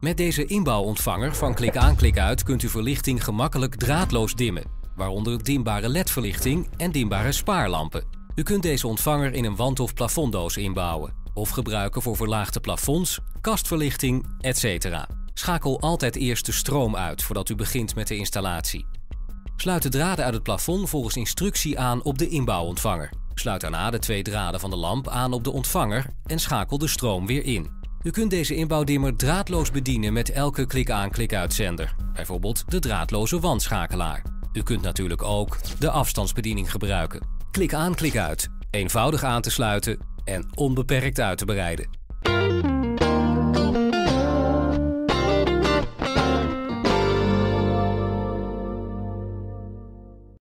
Met deze inbouwontvanger van klik-aan klik-uit kunt u verlichting gemakkelijk draadloos dimmen, waaronder dimbare LED-verlichting en dimbare spaarlampen. U kunt deze ontvanger in een wand- of plafonddoos inbouwen of gebruiken voor verlaagde plafonds, kastverlichting, etc. Schakel altijd eerst de stroom uit voordat u begint met de installatie. Sluit de draden uit het plafond volgens instructie aan op de inbouwontvanger. Sluit daarna de twee draden van de lamp aan op de ontvanger en schakel de stroom weer in. U kunt deze inbouwdimmer draadloos bedienen met elke klik-aan klik-uitzender, bijvoorbeeld de draadloze wandschakelaar. U kunt natuurlijk ook de afstandsbediening gebruiken. Klik aan klik uit, eenvoudig aan te sluiten en onbeperkt uit te breiden.